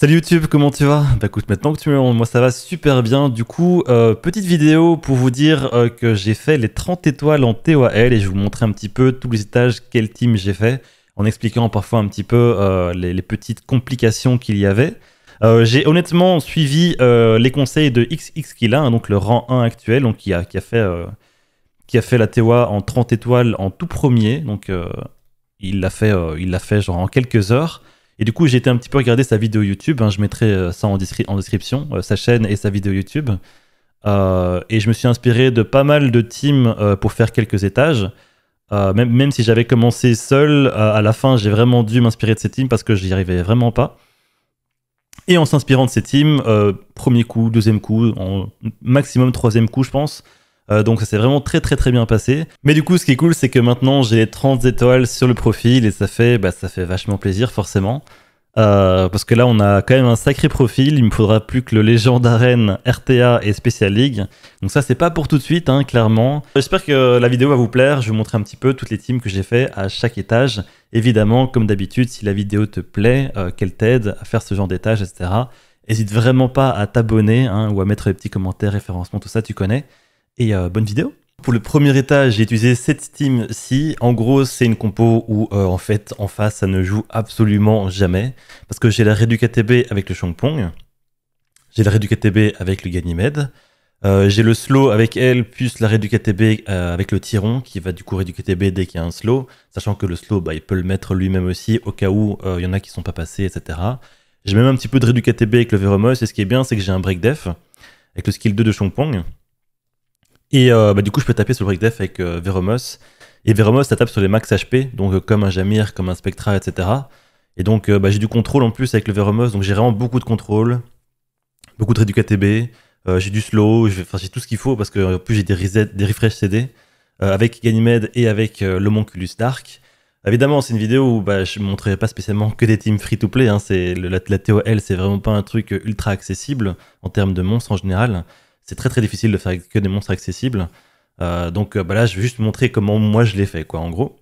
Salut YouTube, comment tu vas? Bah écoute, maintenant que tu me moi ça va super bien. Du coup, euh, petite vidéo pour vous dire euh, que j'ai fait les 30 étoiles en TOL et je vous montrer un petit peu tous les étages, quel team j'ai fait, en expliquant parfois un petit peu euh, les, petites complications qu'il y avait. j'ai honnêtement suivi les conseils de XX qu'il hein, donc le rang 1 actuel, donc qui a, qui a fait, qui a fait la TOA en 30 étoiles en tout premier, donc il l'a fait, il l'a fait genre en quelques heures. Et du coup, j'ai été un petit peu regarder sa vidéo YouTube. Hein, je mettrai euh, ça en, description, euh, sa chaîne et sa vidéo YouTube. Euh, et je me suis inspiré de pas mal de teams pour faire quelques étages. même, même si j'avais commencé seul, à la fin, j'ai vraiment dû m'inspirer de ces teams parce que j'y arrivais vraiment pas. Et en s'inspirant de ces teams, premier coup, deuxième coup, maximum troisième coup, je pense, euh, donc ça s'est vraiment très très très bien passé. Mais du coup, ce qui est cool, c'est que maintenant j'ai 30 étoiles sur le profil et ça fait, bah, ça fait vachement plaisir forcément. Euh, parce que là, on a quand même un sacré profil. Il me faudra plus que le Légende Arène, RTA et Special League. Donc ça, c'est pas pour tout de suite, hein, clairement. J'espère que la vidéo va vous plaire. Je vais vous montrer un petit peu toutes les teams que j'ai fait à chaque étage. Évidemment, comme d'habitude, si la vidéo te plaît, euh, qu'elle t'aide à faire ce genre d'étage, etc. N'hésite vraiment pas à t'abonner hein, ou à mettre les petits commentaires, référencement, tout ça, tu connais et euh, bonne vidéo. Pour le premier étage, j'ai utilisé cette team-ci. En gros, c'est une compo où, euh, en fait, en face, ça ne joue absolument jamais. Parce que j'ai la Redu KTB avec le Chongpong. J'ai la Redu KTB avec le Ganymede. Euh, j'ai le slow avec elle, plus la Redu KTB avec le Tyron, qui va du coup Redu KTB dès qu'il y a un slow. Sachant que le slow, bah, il peut le mettre lui-même aussi, au cas où il y en a qui sont pas passés, etc. J'ai même un petit peu de Redu KTB avec le Veromos. Et ce qui est bien, c'est que j'ai un break def avec le skill 2 de Chongpong. Et euh, bah, du coup, je peux taper sur le break def avec euh, Veromos. Et Veromos, ça tape sur les max HP, donc euh, comme un Jamir, comme un Spectra, etc. Et donc, bah, j'ai du contrôle en plus avec le Veromos, donc j'ai vraiment beaucoup de contrôle, beaucoup de réduc ATB, j'ai du slow, j'ai tout ce qu'il faut parce que en plus j'ai des, reset, des refresh CD avec Ganymede et avec l'Homonculus Dark. Évidemment, c'est une vidéo où bah, je ne montrerai pas spécialement que des teams free-to-play. Hein, la, la TOL, c'est vraiment pas un truc ultra accessible en termes de monstres en général c'est très très difficile de faire que des monstres accessibles. Euh, donc euh, bah là, je vais juste montrer comment moi je l'ai fait, quoi, en gros.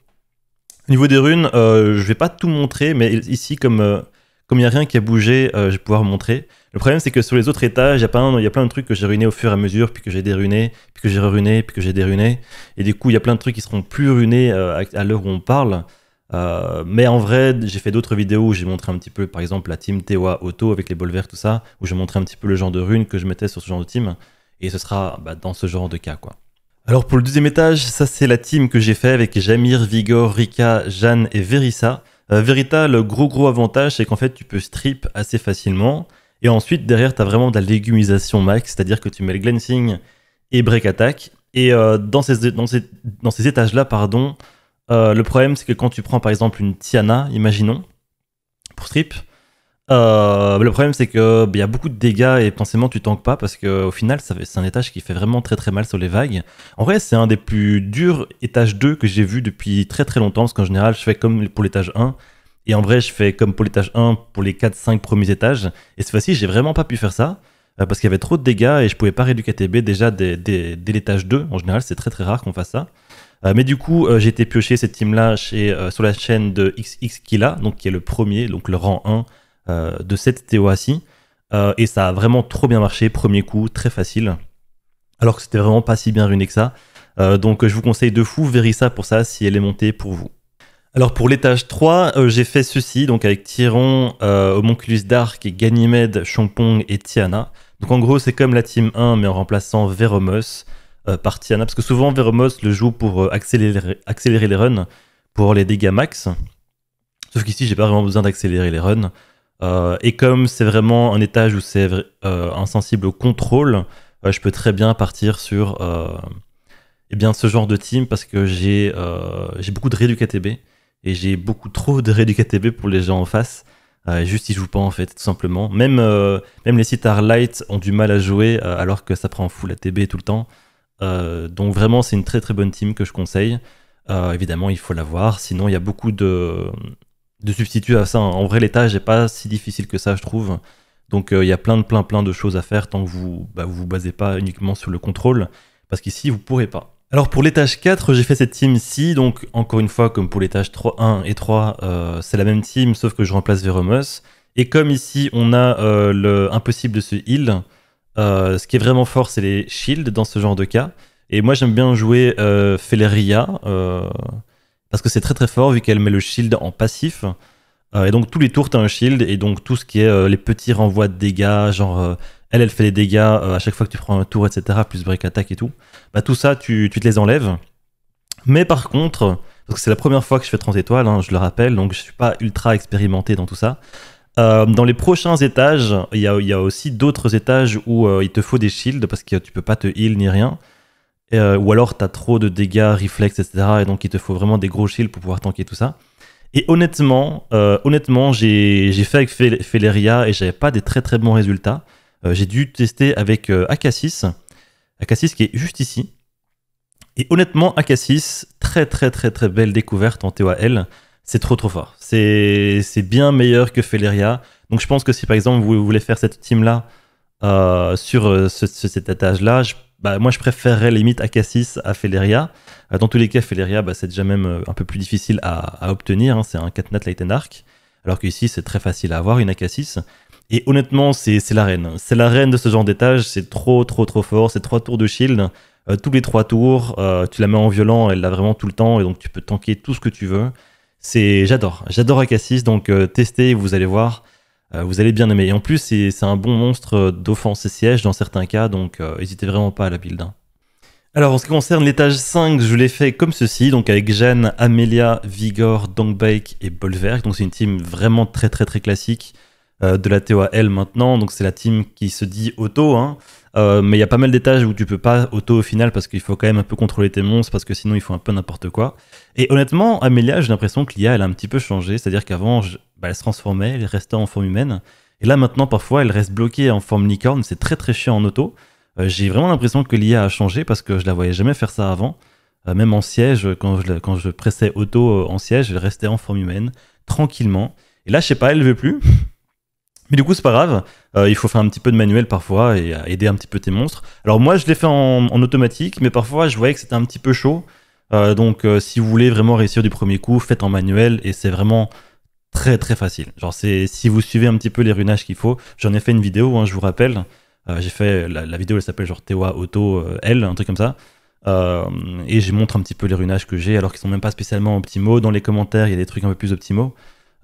Au niveau des runes, euh, je vais pas tout montrer, mais ici, comme comme il n'y a rien qui a bougé, je vais pouvoir montrer. Le problème, c'est que sur les autres étages, il y, a plein, de trucs que j'ai ruiné au fur et à mesure, puis que j'ai déruné, puis que j'ai ruiné, puis que j'ai déruné. Et du coup, il y a plein de trucs qui seront plus runés à, l'heure où on parle. mais en vrai, j'ai fait d'autres vidéos où j'ai montré un petit peu, par exemple, la team Tewa Auto avec les bols verts, tout ça, où j'ai montré un petit peu le genre de runes que je mettais sur ce genre de team. Et ce sera bah, dans ce genre de cas, quoi. Alors pour le deuxième étage, ça c'est la team que j'ai fait avec Jamir, Vigor, Rika, Jeanne et Verissa. Euh, Verita, le gros gros avantage, c'est qu'en fait tu peux strip assez facilement. Et ensuite derrière, tu as vraiment de la légumisation max, c'est-à-dire que tu mets le glancing et break attack. Et euh, dans ces, étages-là, pardon, euh, le problème c'est que quand tu prends par exemple une Tiana, imaginons, pour strip, euh, le problème, c'est que bah, il y a beaucoup de dégâts et potentiellement tu tankes pas parce qu'au final, c'est un étage qui fait vraiment très très mal sur les vagues. En vrai, c'est un des plus durs étages 2 que j'ai vu depuis très très longtemps parce qu'en général, je fais comme pour l'étage 1 et en vrai, je fais comme pour l'étage 1 pour les 4-5 premiers étages. Et cette fois-ci, j'ai vraiment pas pu faire ça euh, parce qu'il y avait trop de dégâts et je pouvais pas réduire KTB déjà dès, l'étage 2. En général, c'est très très rare qu'on fasse ça. Euh, mais du coup, j'ai été piocher cette team-là sur la chaîne de XX Killa, donc qui est le premier, donc le rang 1 euh, de cette TOA-ci. Euh, et ça a vraiment trop bien marché, premier coup, très facile. Alors que c'était vraiment pas si bien ruiné que ça. Euh, donc je vous conseille de fou, Verissa pour ça si elle est montée pour vous. Alors pour l'étage 3, j'ai fait ceci, donc avec Tyron, Homunculus Dark, Ganymede, Champong et Tiana. Donc en gros c'est comme la team 1 mais en remplaçant Veromos par Tiana, parce que souvent Veromos le joue pour accélérer, accélérer les runs, pour les dégâts max. Sauf qu'ici j'ai pas vraiment besoin d'accélérer les runs. Euh, et comme c'est vraiment un étage où c'est euh, insensible au contrôle, euh, je peux très bien partir sur eh bien, ce genre de team parce que j'ai beaucoup de rédu KTB et j'ai beaucoup trop de rédu KTB pour les gens en face. juste ils jouent pas en fait, tout simplement. Même, même les sites light ont du mal à jouer alors que ça prend full ATB tout le temps. donc vraiment c'est une très très bonne team que je conseille. évidemment il faut l'avoir, sinon il y a beaucoup de, de substituer à ça. En vrai, l'étage n'est pas si difficile que ça, je trouve. Donc euh, il y a plein de plein plein de choses à faire tant que vous bah, vous, basez pas uniquement sur le contrôle, parce qu'ici vous pourrez pas. Alors pour l'étage 4, j'ai fait cette team-ci, donc encore une fois, comme pour l'étage 3, 1 et 3, euh, c'est la même team, sauf que je remplace Veromos. Et comme ici, on a euh, le impossible de ce heal, euh, ce qui est vraiment fort, c'est les shields dans ce genre de cas. Et moi, j'aime bien jouer Feleria, parce que c'est très très fort, vu qu'elle met le shield en passif. et donc, tous les tours, tu as un shield, et donc tout ce qui est les petits renvois de dégâts, genre elle, elle fait des dégâts à chaque fois que tu prends un tour, etc., plus break attack et tout. Bah, tout ça, tu, tu te les enlèves. Mais par contre, c'est la première fois que je fais 30 étoiles, hein, je le rappelle, donc je suis pas ultra expérimenté dans tout ça. Euh, dans les prochains étages, il y a, aussi d'autres étages où euh, il te faut des shields parce que tu peux pas te heal ni rien. Euh, ou alors tu as trop de dégâts, réflexes, etc. Et donc il te faut vraiment des gros shields pour pouvoir tanker tout ça. Et honnêtement, honnêtement j'ai fait avec Feleria et j'avais pas des très très bons résultats. j'ai dû tester avec Akassis. Akassis qui est juste ici. Et honnêtement, Akassis, très très très très belle découverte en TOL. C'est trop trop fort. C'est bien meilleur que Feleria. Donc je pense que si par exemple vous voulez faire cette team-là euh, sur euh, cet étage-là, bah, moi je préférerais limite Akassis à Feleria. Euh, dans tous les cas, Feleria, bah, c'est déjà même un peu plus difficile à, obtenir. Hein. C'est un Catnat Light and Arc. Alors qu'ici, c'est très facile à avoir, une Akassis. Et honnêtement, c'est la reine. C'est la reine de ce genre d'étage. C'est trop, trop, trop fort. C'est trois tours de shield. Euh, tous les trois tours, euh, tu la mets en violent, elle l'a vraiment tout le temps, et donc tu peux tanker tout ce que tu veux. C'est, j'adore, j'adore Akassis, donc euh, testez, vous allez voir, vous allez bien aimer. Et en plus, c'est un bon monstre d'offense et siège dans certains cas, donc n'hésitez vraiment pas à la build. Hein. Alors en ce qui concerne l'étage 5, je l'ai fait comme ceci, donc avec Jeanne, Amelia, Vigor, Dongbake et Bolverk. Donc c'est une team vraiment très très très classique de la TOL maintenant. Donc c'est la team qui se dit auto. Hein. Euh, mais il y a pas mal d'étages où tu peux pas auto au final parce qu'il faut quand même un peu contrôler tes monstres parce que sinon il faut un peu n'importe quoi. Et honnêtement, Amelia, j'ai l'impression que l'IA elle a un petit peu changé. C'est-à-dire qu'avant, bah, elle se transformait, elle restait en forme humaine. Et là maintenant, parfois, elle reste bloquée en forme licorne. C'est très très chiant en auto. Euh, j'ai vraiment l'impression que l'IA a changé parce que je la voyais jamais faire ça avant. Euh, même en siège, quand je, quand je pressais auto en siège, elle restait en forme humaine, tranquillement. Et là, je sais pas, elle veut plus. Mais du coup, c'est pas grave. Euh, il faut faire un petit peu de manuel parfois et aider un petit peu tes monstres. Alors moi, je l'ai fait en, automatique, mais parfois, je voyais que c'était un petit peu chaud. Euh, donc, euh, si vous voulez vraiment réussir du premier coup, faites en manuel et c'est vraiment très très facile. Genre, c'est si vous suivez un petit peu les runages qu'il faut. J'en ai fait une vidéo, hein, je vous rappelle. J'ai fait la, vidéo, elle s'appelle genre Tewa Auto L, un truc comme ça. et je montre un petit peu les runages que j'ai, alors qu'ils sont même pas spécialement optimaux. Dans les commentaires, il y a des trucs un peu plus optimaux.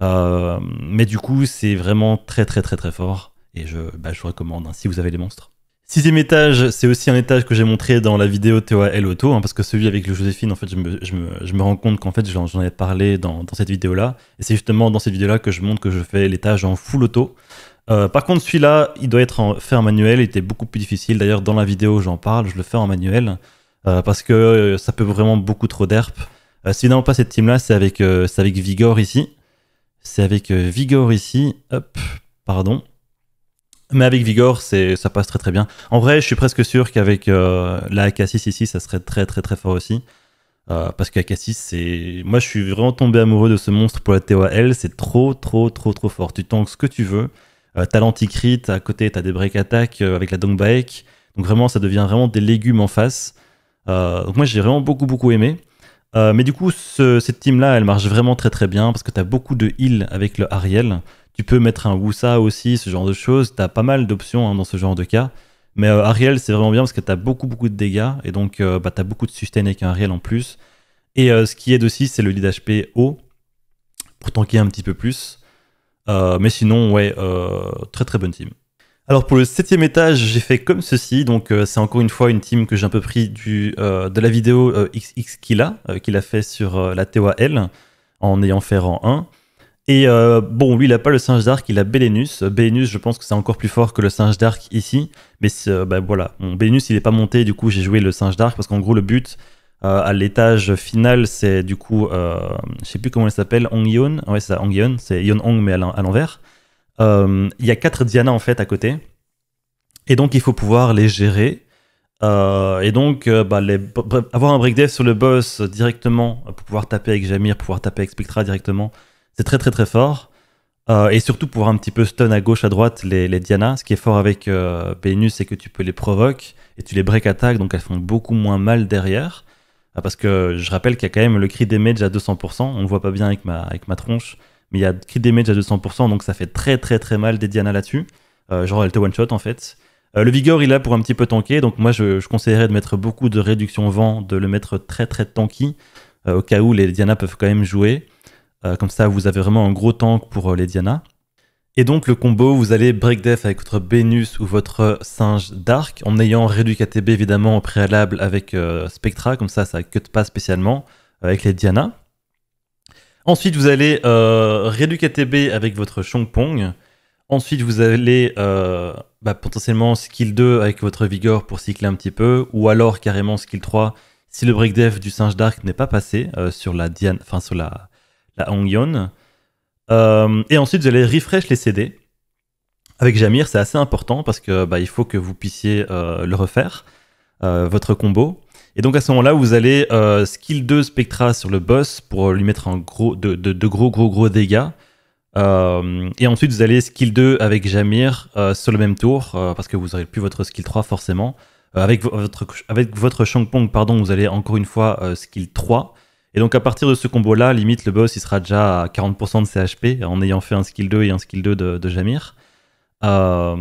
Euh, mais du coup, c'est vraiment très très très très fort. Et je, bah, je recommande hein, si vous avez les monstres. Sixième étage, c'est aussi un étage que j'ai montré dans la vidéo TOL Auto, hein, parce que celui avec le Joséphine, en fait, je me, je me, je me rends compte qu'en fait, j'en ai parlé dans, dans cette vidéo-là. Et c'est justement dans cette vidéo-là que je montre que je fais l'étage en full auto. Euh, par contre, celui-là, il doit être en, fait en manuel, il était beaucoup plus difficile. D'ailleurs, dans la vidéo, j'en parle, je le fais en manuel, euh, parce que ça peut vraiment beaucoup trop c'est évidemment pas cette team-là, c'est avec, avec Vigor ici. C'est avec euh, Vigor ici. Hop, pardon. Mais avec Vigor, ça passe très très bien. En vrai, je suis presque sûr qu'avec euh, la AK6 ici, ça serait très très très fort aussi. Euh, parce que AK6, c'est. Moi, je suis vraiment tombé amoureux de ce monstre pour la TOL. C'est trop trop trop trop fort. Tu tankes ce que tu veux. t'as l'anti-crit, à côté, t'as des break attack avec la Dongbike. Donc vraiment, ça devient vraiment des légumes en face. donc moi, j'ai vraiment beaucoup beaucoup aimé. Euh, mais du coup, cette team-là, elle marche vraiment très très bien parce que tu as beaucoup de heal avec le Ariel. Tu peux mettre un Wusa aussi, ce genre de choses. Tu as pas mal d'options hein, dans ce genre de cas. Mais euh, Ariel, c'est vraiment bien parce que tu as beaucoup beaucoup de dégâts et donc euh, bah, tu beaucoup de sustain avec un Ariel en plus. Et ce qui aide aussi, c'est le lead HP haut pour tanker un petit peu plus. mais sinon, ouais, très très bonne team. Alors pour le septième étage, j'ai fait comme ceci. Donc euh, c'est encore une fois une team que j'ai un peu pris euh, de la vidéo XX euh, qu'il a, qu'il a fait sur la TOAL en ayant fait rang 1. Et bon, lui, il n'a pas le singe d'arc, il a Belenus. Belenus, je pense que c'est encore plus fort que le singe d'arc ici. Mais bah, voilà, bon, Belenus, il n'est pas monté, du coup, j'ai joué le singe d'arc parce qu'en gros, le but à l'étage final, c'est du coup, je sais plus comment il s'appelle, Ong Ouais, c'est Ong C'est Yon Ong, mais à l'envers. Euh, il y a quatre Diana en fait à côté. Et donc il faut pouvoir les gérer. Euh, et donc euh, bah, avoir un break death sur le boss directement pour pouvoir taper avec Jamir, pouvoir taper avec Spectra directement, c'est très très très fort. et surtout pouvoir un petit peu stun à gauche, à droite les, Diana. Ce qui est fort avec euh, c'est que tu peux les provoquer et tu les break attack, donc elles font beaucoup moins mal derrière. parce que je rappelle qu'il y a quand même le cri damage à 200%, on le voit pas bien avec ma, avec ma tronche, mais il y a crit damage à 200%, donc ça fait très très très mal des Diana là-dessus. genre elle te one-shot en fait. le Vigor, il là pour un petit peu tanker, donc moi je, conseillerais de mettre beaucoup de réduction vent, de le mettre très très tanky, au cas où les Diana peuvent quand même jouer. comme ça, vous avez vraiment un gros tank pour les Diana. Et donc le combo, vous allez break def avec votre Benus ou votre singe Dark, en ayant réduit KTB évidemment au préalable avec euh, Spectra, comme ça ça cut pas spécialement euh, avec les Diana. Ensuite vous allez euh, réduire KTB avec votre Pong. Ensuite vous allez euh, bah, potentiellement skill 2 avec votre Vigor pour cycler un petit peu, ou alors carrément skill 3 si le break def du singe Dark n'est pas passé sur la Diana, enfin sur la, la Hongyon. Euh, et ensuite, vous allez refresh les CD. Avec Jamir, c'est assez important parce que bah, il faut que vous puissiez euh, le refaire, euh, votre combo. Et donc à ce moment-là, vous allez skill 2 Spectra sur le boss pour lui mettre un gros, de, gros gros gros dégâts. et ensuite, vous allez skill 2 avec Jamir sur le même tour, parce que vous n'aurez plus votre skill 3 forcément. avec votre, avec votre Shangpong, pardon, vous allez encore une fois skill 3. Et donc à partir de ce combo-là, limite le boss il sera déjà à 40% de CHP en ayant fait un skill 2 et un skill 2 de, Jamir. Euh,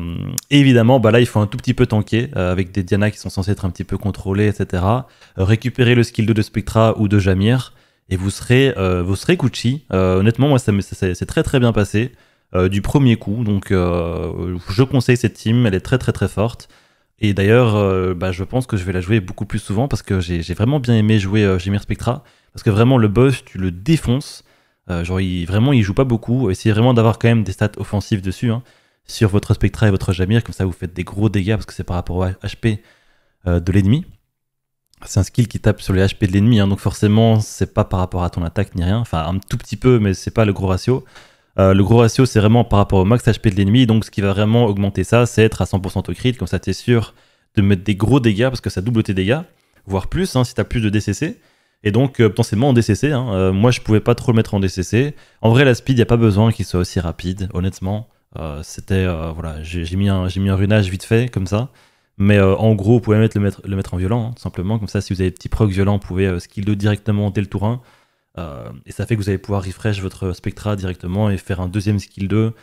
évidemment, bah là il faut un tout petit peu tanker euh, avec des Diana qui sont censés être un petit peu contrôlés, etc. Euh, récupérer le skill 2 de Spectra ou de Jamir et vous serez, vous serez Gucci. honnêtement, moi ça, c'est très très bien passé du premier coup. Donc je conseille cette team, elle est très très très forte. Et d'ailleurs, bah, je pense que je vais la jouer beaucoup plus souvent parce que j'ai vraiment bien aimé jouer Jamir Spectra. Parce que vraiment, le boss, tu le défonces. Euh, genre, il, vraiment, il joue pas beaucoup. Essayez vraiment d'avoir quand même des stats offensives dessus. Hein, sur votre Spectra et votre Jamir. Comme ça, vous faites des gros dégâts parce que c'est par rapport au HP euh, de l'ennemi. C'est un skill qui tape sur les HP de l'ennemi. Hein, donc, forcément, c'est pas par rapport à ton attaque ni rien. Enfin, un tout petit peu, mais c'est pas le gros ratio. Euh, le gros ratio, c'est vraiment par rapport au max HP de l'ennemi. Donc, ce qui va vraiment augmenter ça, c'est être à 100% au crit. Comme ça, tu es sûr de mettre des gros dégâts parce que ça double tes dégâts, voire plus hein, si tu as plus de DCC. Et donc, euh, potentiellement en DCC. Hein. Moi, je pouvais pas trop le mettre en DCC. En vrai, la speed, il n'y a pas besoin qu'il soit aussi rapide, honnêtement. Euh, c'était. voilà, j'ai mis, un, mis un runage vite fait, comme ça. Mais en gros, vous pouvez mettre, le, mettre, en violent, hein, simplement. Comme ça, si vous avez des petits procs violents, vous pouvez skill 2 directement dès le tour 1. et ça fait que vous allez pouvoir refresh votre Spectra directement et faire un deuxième skill 2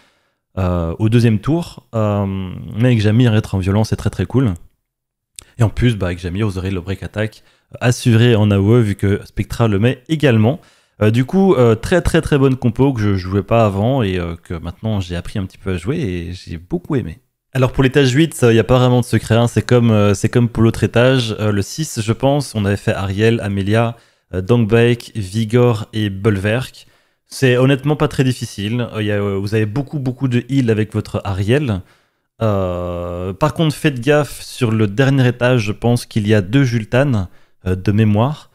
au deuxième tour. mais avec Jamir, être en violent, c'est très très cool. Et en plus, bah, avec Jamir, vous aurez le break attack assuré en AOE vu que Spectra le met également. Euh, du coup, euh, très très très bonne compo que je jouais pas avant et euh, que maintenant j'ai appris un petit peu à jouer et j'ai beaucoup aimé. Alors pour l'étage 8, il n'y a pas vraiment de secret, hein. c'est comme, c'est comme pour l'autre étage. le 6, je pense, on avait fait Ariel, Amelia, Dongbike, Vigor et Bulwerk. C'est honnêtement pas très difficile. vous avez beaucoup beaucoup de heal avec votre Ariel. par contre, faites gaffe, sur le dernier étage, je pense qu'il y a deux Jultan. De mémoire.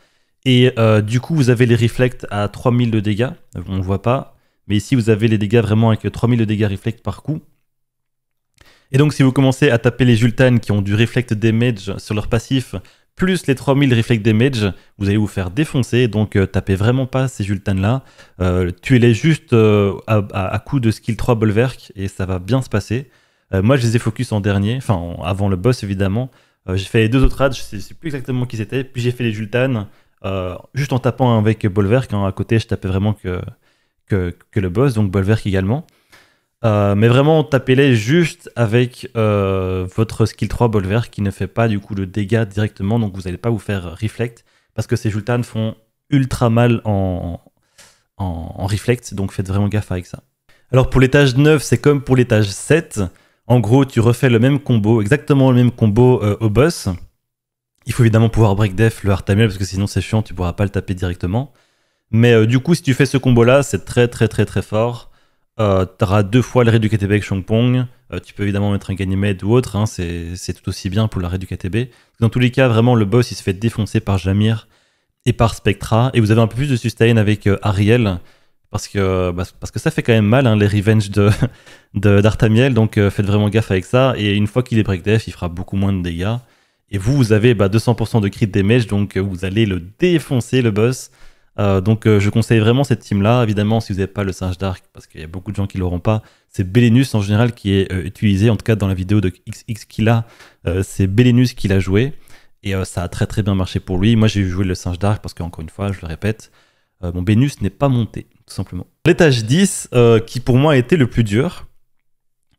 Et euh, du coup, vous avez les reflects à 3000 de dégâts. On ne voit pas. Mais ici, vous avez les dégâts vraiment avec 3000 de dégâts reflect par coup. Et donc, si vous commencez à taper les Jultan qui ont du reflect damage sur leur passif, plus les 3000 reflect damage, vous allez vous faire défoncer. Donc, euh, tapez vraiment pas ces Jultan là. Tuez-les juste à, coup de skill 3 Bolverk et ça va bien se passer. moi, je les ai focus en dernier, enfin avant le boss évidemment. Euh, j'ai fait les deux autres raids, je sais, sais plus exactement qui c'était. Puis j'ai fait les Jultan, euh, juste en tapant avec Bolverk. Hein, à côté, je tapais vraiment que, le boss, donc Bolverk également. Euh, mais vraiment, tapez-les juste avec votre skill 3 Bolverk qui ne fait pas du coup le dégât directement, donc vous n'allez pas vous faire reflect parce que ces Jultan font ultra mal en, reflect, donc faites vraiment gaffe avec ça. Alors pour l'étage 9, c'est comme pour l'étage 7. En gros, tu refais le même combo, exactement le même combo euh, au boss. Il faut évidemment pouvoir break def le Artamiel parce que sinon c'est chiant, tu pourras pas le taper directement. Mais euh, du coup, si tu fais ce combo là, c'est très très très très fort. Euh, tu auras deux fois le rédu KTB avec Shangpong. tu peux évidemment mettre un Ganymede ou autre, hein, c'est tout aussi bien pour le rédu KTB. Dans tous les cas, vraiment, le boss il se fait défoncer par Jamir et par Spectra. Et vous avez un peu plus de sustain avec Ariel parce que, bah, parce que ça fait quand même mal, hein, les revenge de, d'Artamiel, donc euh, faites vraiment gaffe avec ça. Et une fois qu'il est break def, il fera beaucoup moins de dégâts. Et vous, vous avez bah, 200% de crit damage, donc euh, vous allez le défoncer, le boss. Euh, donc je conseille vraiment cette team-là. Évidemment, si vous n'avez pas le singe dark, parce qu'il y a beaucoup de gens qui l'auront pas, c'est Belenus en général qui est utilisé. En tout cas, dans la vidéo de XX qu'il a, c'est Belenus qui l'a joué. Et ça a très très bien marché pour lui. Moi, j'ai joué le singe dark parce qu'encore une fois, je le répète, mon Benus n'est pas monté tout simplement. L'étage 10, qui pour moi a été le plus dur.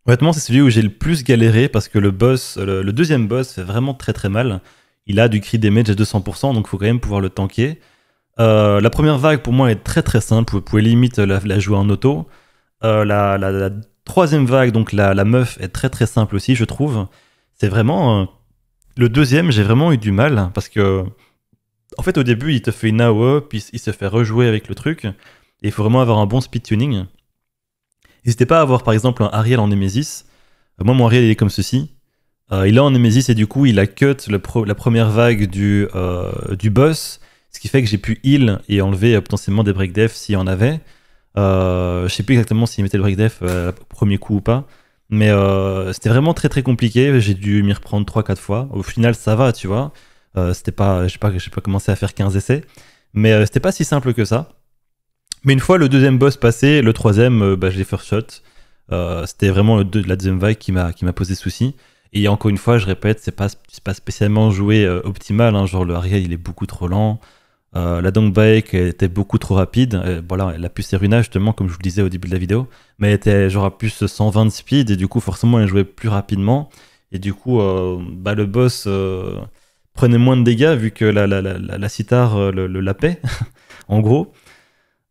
Honnêtement, c'est celui où j'ai le plus galéré parce que le boss, le, deuxième boss fait vraiment très très mal. Il a du crit damage à 200%, donc il faut quand même pouvoir le tanker. la première vague pour moi est très très simple, vous pouvez limite la, jouer en auto. la, la, troisième vague, donc la, meuf, est très très simple aussi, je trouve. C'est vraiment le deuxième, j'ai vraiment eu du mal parce que, en fait, au début, il te fait une AOE, puis il se fait rejouer avec le truc. Et il faut vraiment avoir un bon speed tuning. N'hésitez pas à avoir par exemple un Ariel en Nemesis. Euh, moi, mon Ariel, il est comme ceci. Euh, il est en Nemesis et du coup, il a cut la première vague du, euh, du boss, ce qui fait que j'ai pu heal et enlever potentiellement des break def s'il y en avait. je sais plus exactement s'il mettait le break def au premier coup ou pas. Mais c'était vraiment très très compliqué. J'ai dû m'y reprendre 3-4 fois. Au final, ça va, tu vois. C'était pas, je sais pas, pas commencé à faire 15 essais. Mais c'était pas si simple que ça. Mais une fois le deuxième boss passé, le troisième, bah, je l'ai first shot. c'était vraiment la deuxième vague qui m'a posé souci. Et encore une fois, je répète, c'est pas, pas spécialement joué optimal. Hein, genre le Ariel, il est beaucoup trop lent. Euh, la Dong Bike était beaucoup trop rapide. Euh, voilà, la puce Seruna, justement, comme je vous le disais au début de la vidéo, mais elle était genre à plus 120 de speed et du coup, forcément, elle jouait plus rapidement. Et du coup, euh, bah, le boss prenait moins de dégâts vu que la, la, sitar le, le lapait, en gros.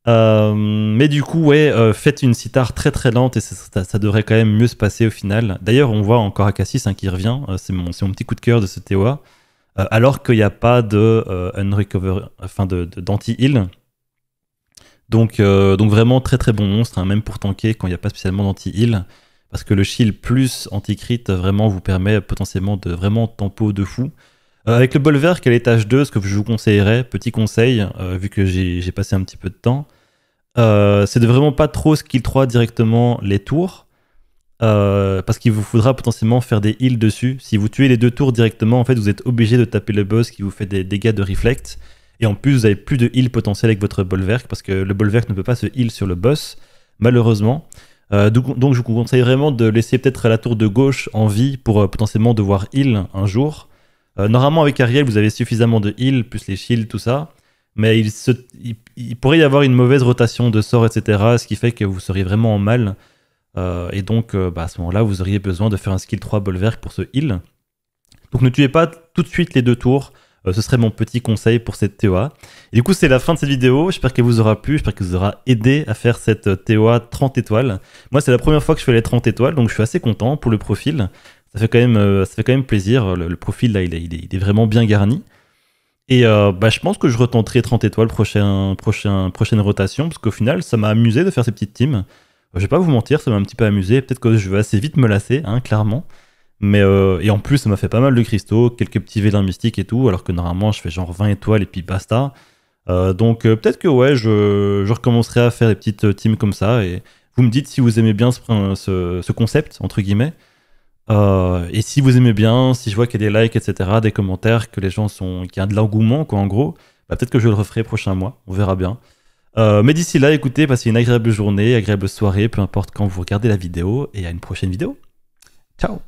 Mais du coup, ouais, faites une sitar très très lente et ça, devrait quand même mieux se passer au final. D'ailleurs, on voit encore Akassis hein, qui revient. c'est mon, petit coup de cœur de ce TOA. Euh, alors qu'il n'y a pas de euh, unrecover, enfin de, d'anti-heal. Donc, euh, donc vraiment très très bon monstre, hein, même pour tanker quand il n'y a pas spécialement d'anti-heal. Parce que le shield plus anti-crit vraiment vous permet potentiellement de vraiment tempo de fou. Avec le bolver est l'étage 2, ce que je vous conseillerais, petit conseil, vu que j'ai passé un petit peu de temps, c'est de vraiment pas trop skill 3 directement les tours. Euh, parce qu'il vous faudra potentiellement faire des heals dessus. Si vous tuez les deux tours directement, en fait, vous êtes obligé de taper le boss qui vous fait des dégâts de reflect. Et en plus, vous avez plus de heal potentiel avec votre bolverk, parce que le bolverk ne peut pas se heal sur le boss, malheureusement. Euh, donc, je vous conseille vraiment de laisser peut-être la tour de gauche en vie pour euh, potentiellement devoir heal un jour. Normalement, avec Ariel, vous avez suffisamment de heal, plus les shields, tout ça. Mais il, pourrait y avoir une mauvaise rotation de sorts, etc. Ce qui fait que vous seriez vraiment en mal. Euh, et donc, euh, bah, à ce moment-là, vous auriez besoin de faire un skill 3 Bolverk pour ce heal. Donc ne tuez pas tout de suite les deux tours. Euh, ce serait mon petit conseil pour cette TOA. Et du coup, c'est la fin de cette vidéo. J'espère qu'elle vous aura plu. J'espère qu'elle vous aura aidé à faire cette TOA 30 étoiles. Moi, c'est la première fois que je fais les 30 étoiles, donc je suis assez content pour le profil. Ça fait quand même, ça fait quand même plaisir. Le, profil, là, il est, vraiment bien garni. Et bah, je pense que je retenterai 30 étoiles prochain, prochain, prochaine rotation, parce qu'au final, ça m'a amusé de faire ces petites teams. Je vais pas vous mentir, ça m'a un petit peu amusé. Peut-être que je vais assez vite me lasser, hein, clairement. Mais euh, et en plus, ça m'a fait pas mal de cristaux, quelques petits vélins mystiques et tout, alors que normalement, je fais genre 20 étoiles et puis basta. Euh, donc euh, peut-être que ouais, je, recommencerai à faire des petites teams comme ça. Et vous me dites si vous aimez bien ce, concept, entre guillemets. Et si vous aimez bien, si je vois qu'il y a des likes, etc., des commentaires, que les gens sont, qu'il y a de l'engouement, quoi, en gros, bah, peut-être que je le referai prochain mois. On verra bien. Euh, mais d'ici là, écoutez, passez une agréable journée, agréable soirée, peu importe quand vous regardez la vidéo, et à une prochaine vidéo. Ciao